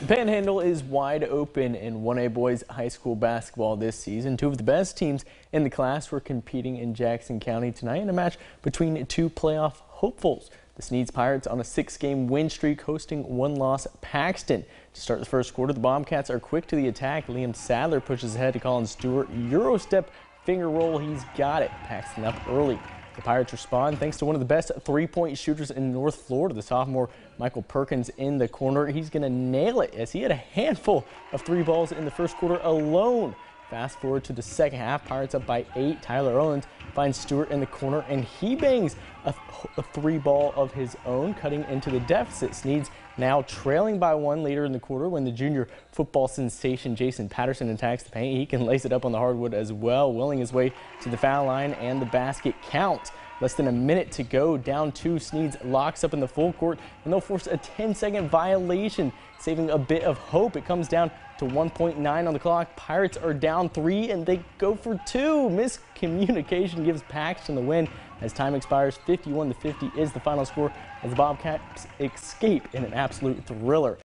The Panhandle is wide open in 1A boys high school basketball this season. Two of the best teams in the class were competing in Jackson County tonight in a match between two playoff hopefuls. The Sneads Pirates on a six-game win streak hosting one-loss Paxton. To start the first quarter, the Bobcats are quick to the attack. Liam Sadler pushes ahead to Colin Stewart. Eurostep finger roll, he's got it. Paxton up early. The Pirates respond thanks to one of the best three-point shooters in North Florida, the sophomore Michael Perkins in the corner. He's going to nail it as he had a handful of three balls in the first quarter alone. Fast forward to the second half, Pirates up by eight. Tyler Owens finds Stewart in the corner and he bangs a, a, three ball of his own, cutting into the deficit. Sneads now trailing by one later in the quarter when the junior football sensation Jason Patterson attacks the paint. He can lace it up on the hardwood as well, willing his way to the foul line and the basket count. Less than a minute to go. Down two, Sneads locks up in the full court, and they'll force a 10-second violation, saving a bit of hope. It comes down to 1.9 on the clock. Pirates are down three, and they go for two. Miscommunication gives Paxton the win. As time expires, 51 to 50 is the final score as the Bobcats escape in an absolute thriller.